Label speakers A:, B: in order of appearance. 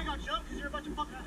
A: I got jumped because you're a bunch of fucking